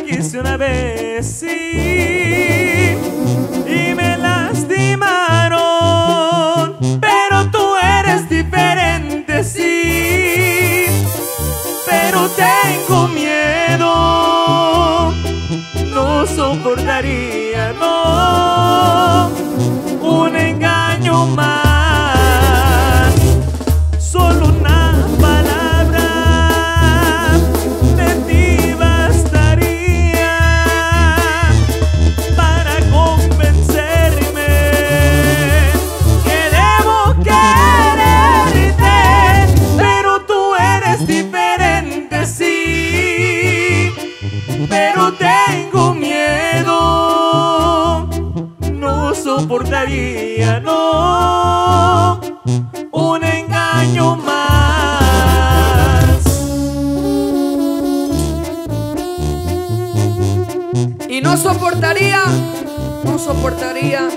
Quise una vez, sí, y me lastimaron. Pero tú eres diferente, sí. Pero tengo miedo, no soportaría, no un engaño más. Y no soportaría, no soportaría